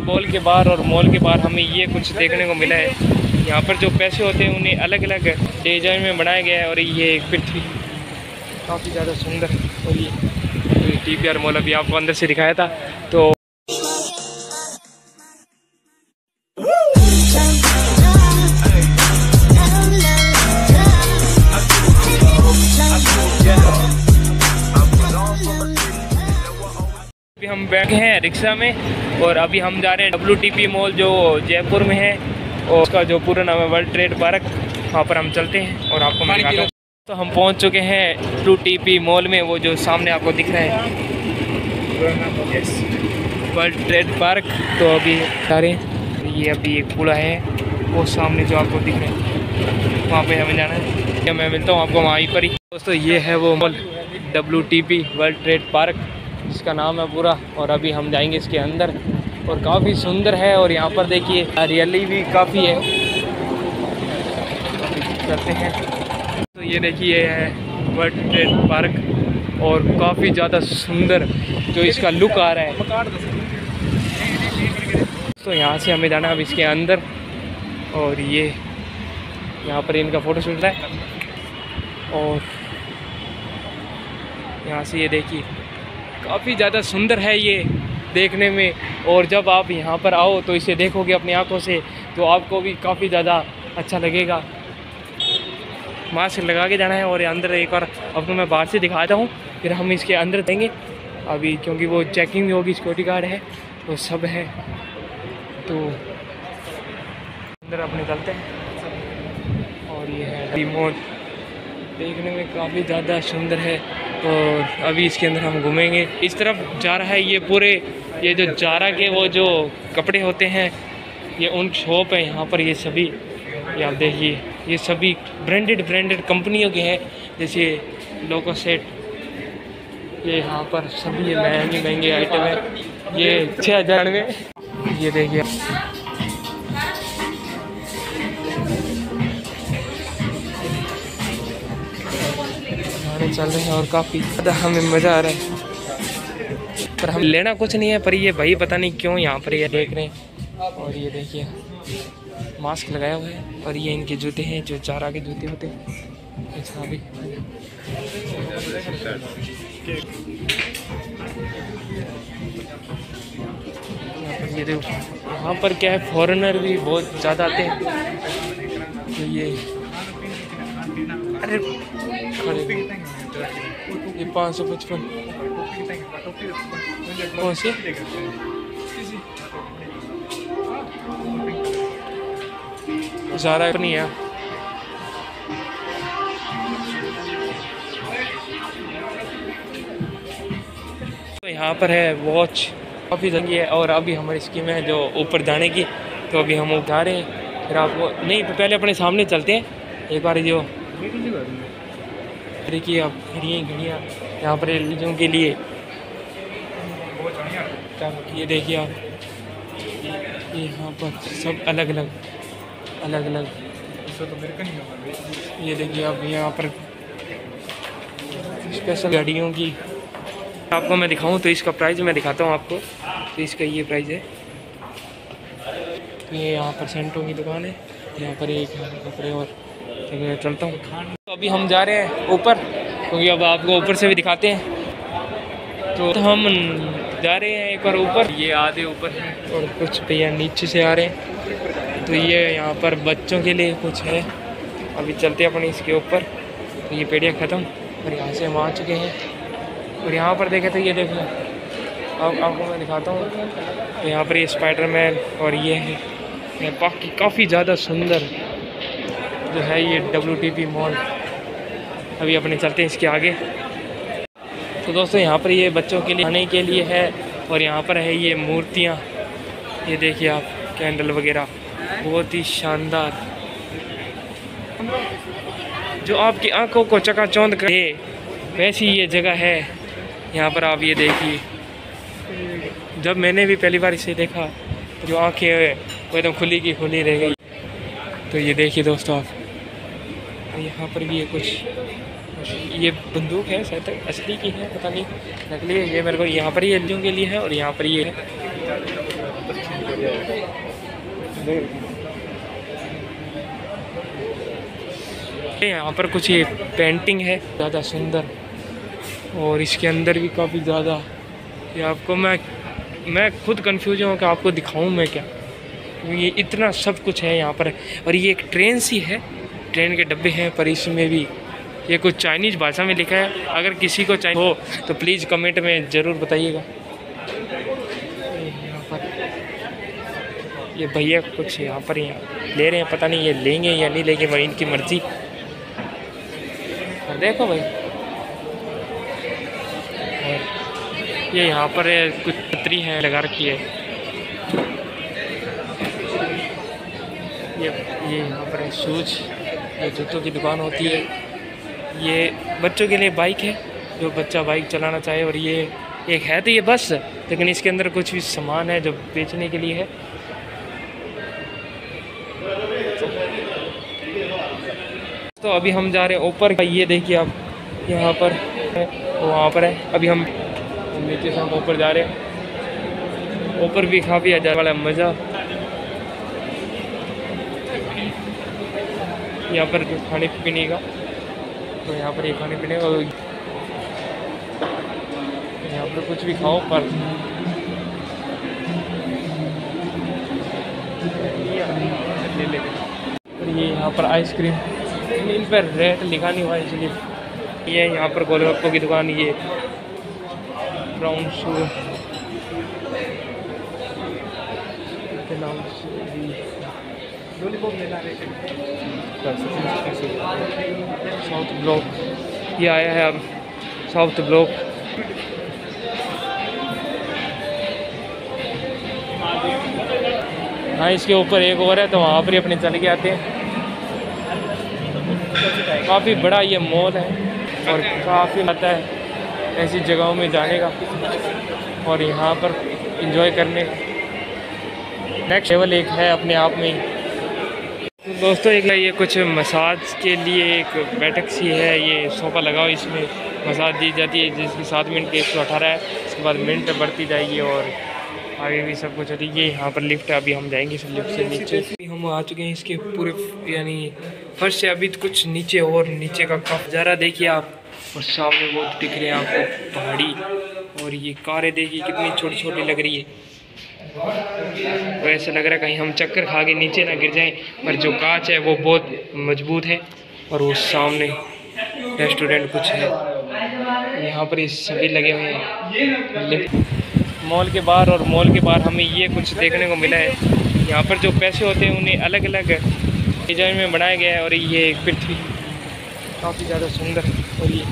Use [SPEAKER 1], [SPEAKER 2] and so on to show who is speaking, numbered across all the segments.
[SPEAKER 1] Mall के बाहर और मॉल के बाहर हमें ये कुछ देखने को मिला है। यहाँ पर जो पैसे होते हैं, उन्हें अलग अलग डिज़ाइन में बनाया गया है और ये एक पृथ्वी। काफ़ी ज़्यादा सुंदर और ये टी पी आर मॉल अभी आपको अंदर से दिखाया था तो बैठे हैं रिक्शा में और अभी हम जा रहे हैं डब्ल्यू टी पी मॉल जो जयपुर में है और उसका जो पूरा नाम है वर्ल्ड ट्रेड पार्क वहाँ पर हम चलते हैं और आपको मैं दिखाता हूँ। तो हम पहुँच चुके हैं टू टी पी मॉल में, वो जो सामने आपको दिख रहा है। वर्ल्ड ट्रेड पार्क तो अभी जा रहे हैं। ये अभी एक पुला है, वो सामने जो आपको दिख रहा है, वहाँ पे हमें जाना है। मैं मिलता हूँ आपको वहीं पर ही। दोस्तों, ये है वो mall W T P world trade park इसका नाम है पूरा और अभी हम जाएँगे इसके अंदर। और काफ़ी सुंदर है, और यहाँ पर देखिए, हरियाली भी काफ़ी है। चलते हैं। तो ये देखिए है ट्रेड पार्क और काफ़ी ज़्यादा सुंदर जो इसका लुक आ रहा है। तो यहाँ से हमें जाना है अब इसके अंदर, और ये, यहाँ पर इनका फ़ोटो शूट है। और यहाँ से ये देखिए काफ़ी ज़्यादा सुंदर है ये देखने में। और जब आप यहाँ पर आओ तो इसे देखोगे अपनी आँखों से तो आपको भी काफ़ी ज़्यादा अच्छा लगेगा। मास्क लगा के जाना है और अंदर एक बार आपको मैं बाहर से दिखाता हूँ, फिर हम इसके अंदर देंगे अभी क्योंकि वो चेकिंग भी होगी सिक्योरिटी गार्ड है वो सब है। तो अंदर अपने चलते हैं। और ये है रिमोट देखने में काफ़ी ज़्यादा सुंदर है। और अभी इसके अंदर हम घूमेंगे। इस तरफ़ जा रहा है ये पूरे, ये जो जारा के वो जो कपड़े होते हैं, ये उन शॉप है, यहाँ पर ये सभी, ये आप देखिए, ये सभी ब्रांडेड ब्रांडेड कंपनियों के हैं। जैसे लोको सेट ये यहाँ पर सभी महँगे महँगे आइटम है। ये छः हज़ार में। ये देखिए। गाने चल रहे हैं और काफ़ी ज़्यादा हमें मज़ा आ रहा है। पर हम लेना कुछ नहीं है, पर ये भाई पता नहीं क्यों यहाँ पर ये देख रहे हैं। और ये देखिए, मास्क लगाया हुआ है और ये इनके जूते हैं, जो चारा के जूते होते हैं। अच्छा ये देखो, यहाँ पर क्या है फॉरेनर भी बहुत ज़्यादा आते हैं। तो ये अरे, ये पाँच सौ पचपन। कौन सी? ज़्यादा नहीं है। तो यहाँ पर है वॉच काफ़ी जगह है और अभी हमारी स्कीम है जो ऊपर जाने की तो अभी हम उठा रहे हैं। फिर आपको नहीं तो पहले अपने सामने चलते हैं। एक बार जो देखिए आप घड़ियाँ घड़ियाँ यहाँ पर एलईडियों के लिए। ये देखिए आप। यहाँ पर सब अलग अलग अलग अलग ये देखिए आप, यहाँ पर स्पेशल गाड़ियों की। आपको मैं दिखाऊँ तो इसका प्राइस मैं दिखाता हूँ आपको। तो इसका ये प्राइस है। तो ये यहाँ पर सेंटों की दुकान है। यहाँ पर एक कपड़े और। मैं चलता हूँ। तो अभी हम जा रहे हैं ऊपर, क्योंकि अब आपको ऊपर से भी दिखाते हैं। तो हम जा रहे हैं एक बार ऊपर। ये आधे ऊपर हैं और कुछ भैया नीचे से आ रहे हैं। तो ये यहाँ पर बच्चों के लिए कुछ है। अभी चलते हैं अपने इसके ऊपर। तो ये पेड़ियाँ ख़त्म। और यहाँ से हम आ चुके हैं। और यहाँ पर देखे तो ये देखो। अब आपको मैं दिखाता हूँ। तो यहाँ पर ये स्पाइडरमैन और ये है। बाकी काफ़ी ज़्यादा सुंदर जो है ये डब्ल्यू टी पी मॉल अभी अपने चलते हैं इसके आगे। तो दोस्तों, यहाँ पर ये बच्चों के लिए खाने के लिए है और यहाँ पर है ये मूर्तियाँ। ये देखिए आप, कैंडल वगैरह। बहुत ही शानदार। जो आपकी आँखों को चकाचौंध करे वैसी ये जगह है। यहाँ पर आप ये देखिए। जब मैंने भी पहली बार इसे देखा तो जो आँखें वो एकदम खुली की खुली रह गई। तो ये देखिए दोस्तों आप। यहाँ पर भी ये कुछ ये बंदूक है, शायद असली की है, पता नहीं। नकली है, ये मेरे को यहाँ पर ही एलियों के लिए है और यहाँ पर ये है। यहाँ पर कुछ ये पेंटिंग है, ज़्यादा सुंदर। और इसके अंदर भी काफ़ी ज़्यादा। ये आपको मैं मैं खुद कंफ्यूज हूँ कि आपको दिखाऊँ मैं क्या। ये इतना सब कुछ है यहाँ पर। और ये एक ट्रेन सी है ट्रेन के डब्बे हैं, पर इसमें भी ये कुछ चाइनीज़ भाषा में लिखा है। अगर किसी को चाहिए हो तो प्लीज़ कमेंट में ज़रूर बताइएगा। यहाँ पर ये भैया कुछ यहाँ पर यहाँ ले रहे हैं, पता नहीं ये लेंगे या नहीं लेंगे भाई इनकी मर्ज़ी। और देखो भाई। और ये यहाँ पर कुछ छतरी हैं, लगा रखी है। ये ये यहाँ पर है, शूज़। ये जूतों की दुकान होती है। ये बच्चों के लिए बाइक है, जो बच्चा बाइक चलाना चाहे और ये एक है तो ये बस, लेकिन इसके अंदर कुछ भी सामान है जो बेचने के लिए है। तो अभी हम जा रहे हैं ऊपर। ये देखिए आप, यहाँ पर है वहाँ पर है। अभी हम नीचे से हम ऊपर जा रहे हैं। ऊपर भी काफ़ी आ जाने वाला मज़ा। यहाँ पर खाने पीने का तो यहाँ पर ये खाने पीने का यहाँ पर कुछ भी खाओ, पर ले ले और ये यहाँ पर आइसक्रीम, इन पर रेट लिखा नहीं हुआ इसलिए ये यहाँ पर गोलगप्पों की दुकान, ये ब्राउन शू के नाम साउथ ब्लॉक ये आया है अब। साउथ ब्लॉक हाँ इसके ऊपर एक और है तो वहाँ पर ही अपने चल के आते हैं। काफ़ी बड़ा ये मॉल है और काफ़ी आता है ऐसी जगहों में जाने का और यहाँ पर इंजॉय करने। नेक्स्ट लेवल एक है अपने आप में। दोस्तों, एक ये कुछ मसाज के लिए एक बैठक सी है। ये सोफ़ा लगाओ, इसमें मसाज दी जाती है, जिसकी सात मिनट की एक सौ अठारह है। उसके बाद मिनट बढ़ती जाएगी और आगे भी सब कुछ होती है। ये यहाँ पर लिफ्ट है, अभी हम जाएँगे इस लिफ्ट से नीचे। हम आ चुके हैं इसके पूरे, यानी फ़र्स्ट से। अभी कुछ नीचे और नीचे का काफ़ी ज़रा देखिए आप। और सामने बहुत दिख रहे हैं आपको पहाड़ी। और ये कारें देखिए, कितनी छोटी छोटी लग रही है। तो ऐसा लग रहा है कहीं हम चक्कर खा के नीचे ना गिर जाएँ, पर जो कांच है वो बहुत मज़बूत है और वो सामने रेस्टोरेंट कुछ है। यहाँ पर ये सभी लगे हुए हैं। मॉल के बाहर और मॉल के बाहर हमें ये कुछ देखने को मिला है। यहाँ पर जो पैसे होते हैं उन्हें अलग अलग डिज़ाइन में बनाया गया है और ये एक पृथ्वी काफ़ी ज़्यादा सुंदर और ये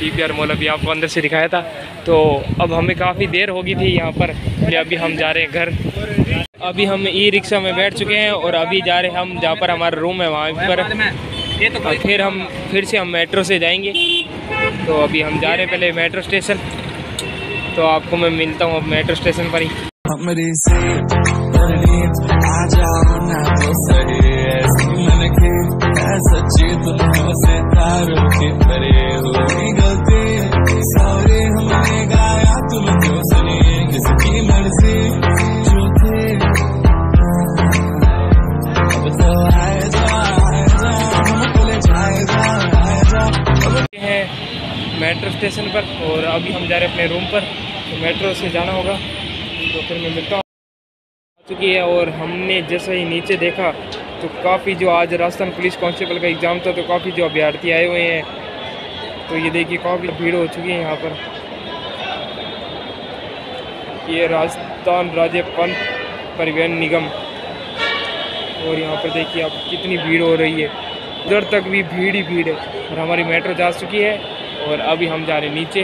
[SPEAKER 1] टी पी आर मॉल अभी आपको अंदर से दिखाया था। तो अब हमें काफ़ी देर होगी थी यहाँ पर इसलिए अभी हम जा रहे हैं घर। अभी हम ई रिक्शा में बैठ चुके हैं और अभी जा रहे हैं हम, जहाँ पर हमारा रूम है, वहाँ पर। और फिर हम, फिर से हम मेट्रो से जाएँगे। तो अभी हम जा रहे हैं पहले मेट्रो स्टेशन तो आपको मैं मिलता हूँ अब मेट्रो स्टेशन पर ही। मेट्रो स्टेशन पर और अभी हम जा रहे हैं अपने रूम पर तो मेट्रो से जाना होगा। तो फिर मैं मिलता हूँ। आ चुकी है और हमने जैसे ही नीचे देखा तो काफ़ी जो आज राजस्थान पुलिस कांस्टेबल का एग्ज़ाम था तो काफ़ी जो अभ्यर्थी आए हुए हैं। तो ये देखिए, काफ़ी भीड़ हो चुकी है यहाँ पर। ये राजस्थान राज्य पथ परिवहन निगम। और यहाँ पर देखिए, अब कितनी भीड़ हो रही है। उधर तक भी भीड़ ही भीड़ है, और हमारी मेट्रो जा चुकी है। और अभी हम जा रहे हैं नीचे।